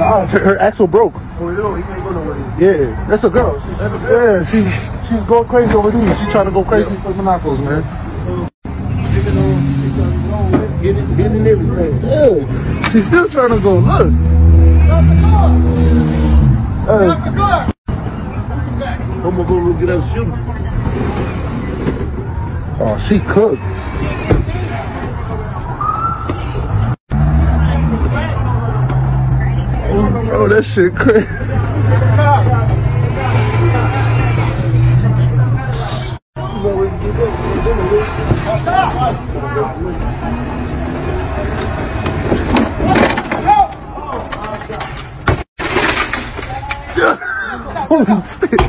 Nah, her, her axle broke. Oh, no, he can't go nowhere. Yeah, that's a girl. Yeah, she's she's going crazy over these. She's trying to go crazy for Monacos, man. Getting everything. Yeah, she's still trying to go. Look. Hey, I'm gonna go get us shooting. oh, she cooked. Oh, that shit crazy. Holy shit.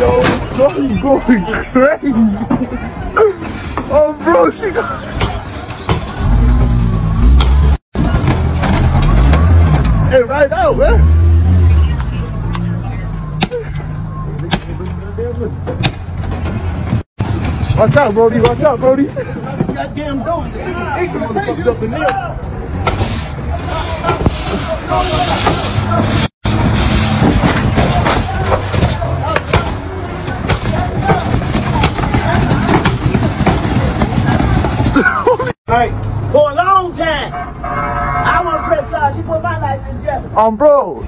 Yo, Shorty going crazy. She got. Hey, right out, man. Watch out, Brody. Watch out, Brody. Goddamn door. Motherfuckers up in there. Right. For a long time, I want to press charge. You put my life in jeopardy. Um, bro.